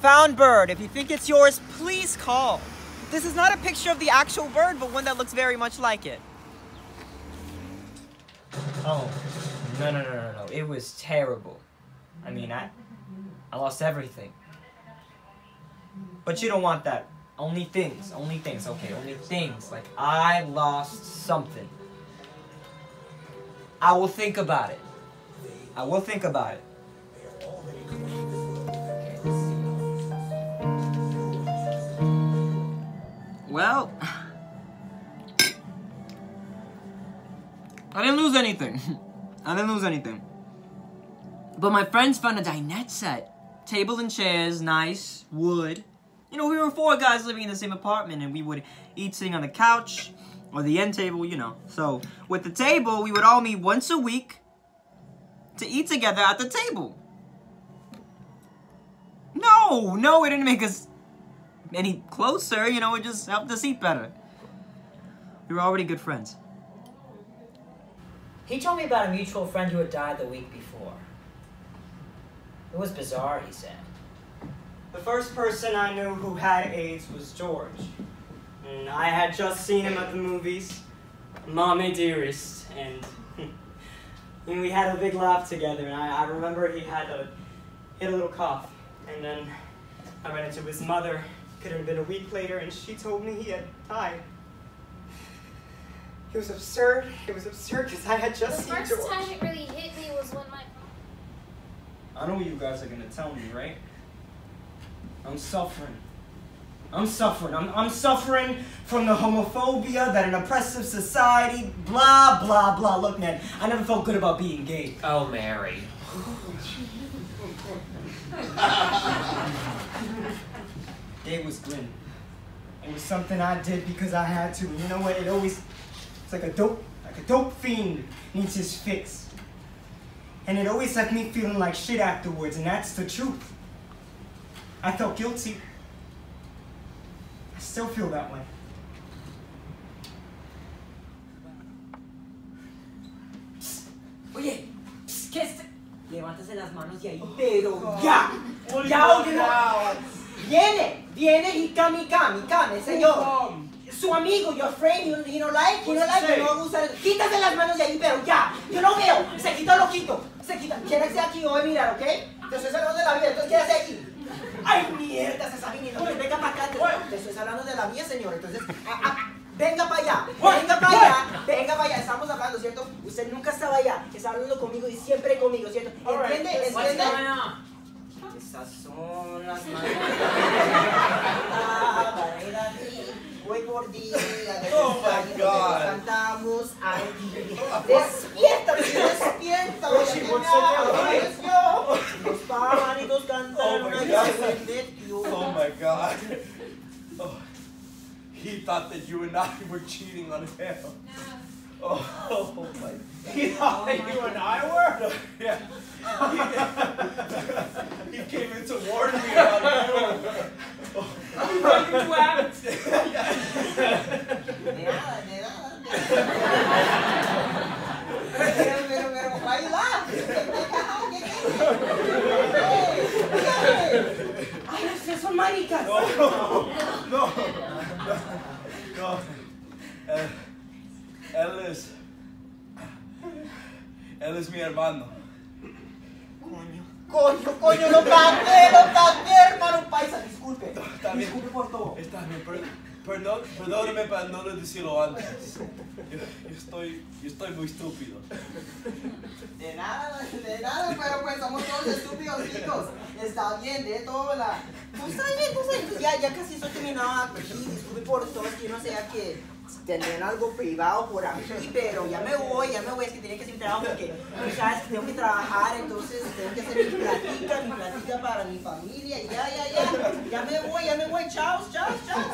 Found bird. If you think it's yours, please call. This is not a picture of the actual bird, but one that looks very much like it. Oh, no, no, no, no, no. It was terrible. I mean, I, I lost everything. But you don't want that. Only things, only things, okay, only things. Like, I lost something. I will think about it. I will think about it. Well, I didn't lose anything. I didn't lose anything. But my friends found a dinette set. Table and chairs, nice, wood. You know, we were four guys living in the same apartment and we would eat sitting on the couch or the end table, you know. So, with the table, we would all meet once a week to eat together at the table. No, no, it didn't make us any closer, you know, it just helped us eat better. We were already good friends. He told me about a mutual friend who had died the week before. It was bizarre, he said. The first person I knew who had AIDS was George. And I had just seen him at the movies, Mommy Dearest, and, and we had a big laugh together, and I, I remember he had a, he had a little cough, and then I ran into his mother, could have been a week later, and she told me he had died. It was absurd. It was absurd because I had just The seen first George. time it really hit me was when my I know what you guys are gonna tell me, right? I'm suffering. I'm suffering. I'm, I'm suffering from the homophobia that an oppressive society, blah, blah, blah. Look, man, I never felt good about being gay. Oh, Mary. Gay was grin. It was something I did because I had to. And you know what? It always, it's like a dope, like a dope fiend needs his fix. And it always left me feeling like shit afterwards, and that's the truth. I felt guilty. I still feel that way. Oye, psst, ¿qué es? Levántase las manos de ahí, oh, pero ya. Ya, oye, no. Viene, viene y kami kami, kame, señor. Su amigo, your friend, you, you know like, you know like, que no va a usar. Quítase las manos de ahí, pero ya. Yo no veo. Se quita lo quito. Se quita. Quédese aquí, voy a mirar, ¿ok? Te estoy hablando de la vida, entonces quédese aquí. Ay, mierda, se está viniendo. Pues venga para acá. Te, estoy hablando de la mía, señor. Entonces, venga para allá. Venga para allá. Venga para allá. Estamos hablando, ¿cierto? Usted nunca estaba allá. Está hablando conmigo y siempre conmigo, ¿cierto? ¿Entiende? ¿Entiende? Esas son las manos. Ah, para ir a ti, voy por día, Oh my God. cantamos aquí. Despiértate, despierta. Oye, what's the yo. Los pájaros cantan Oh my una God. canción de Dios. Oh my god. Oh, he thought that you and I were cheating on him. Oh, oh my god He thought that you and I were? Yeah. No, no, no, no. Eh, él es, él es mi hermano. Coño, coño, coño, lo canté, lo canté, hermano paisa, disculpe. Disculpe por todo. Está bien, per- perdón, perdóneme para no decirlo antes. Yo, yo estoy, yo estoy muy estúpido. De nada, de nada, pero pues somos todos estúpidos, chicos. Está bien, de todo la. Pues está bien, pues pues, ya, ya casi estoy terminado aquí. Disculpe por todo, que no sé que tenían algo privado por aquí, pero ya me voy, ya me voy, es que tenía que un trabajo porque sabes que tengo que trabajar, entonces tengo que hacer mi platica, mi platica para mi familia, y ya, ya, ya, ya me voy, ya me voy, chao, chao, chao.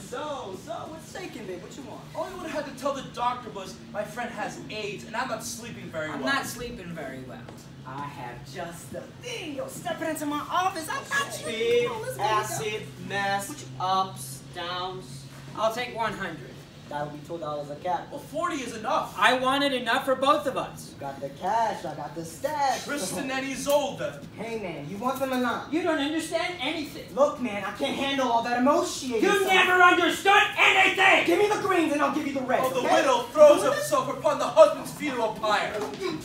So, so, what's taking, babe? What you want? All you would have had to tell the doctor was my friend has AIDS and I'm not sleeping very well. I'm not sleeping very well. I have just the thing. Yo, step into my office. I got you. Come on, let's go. acid, mess, ups, downs. I'll take 100. That'll be two dollars a cap. Well, 40 is enough. I wanted enough for both of us. Got the cash, I got the stash. Tristan and Isolde. Hey man, you want them or not? You don't understand anything. Look man, I can't handle all that emotion. You never understood anything! Give me the greens and I'll give you the reds. Oh, the okay? widow throws herself upon the husband's funeral pyre.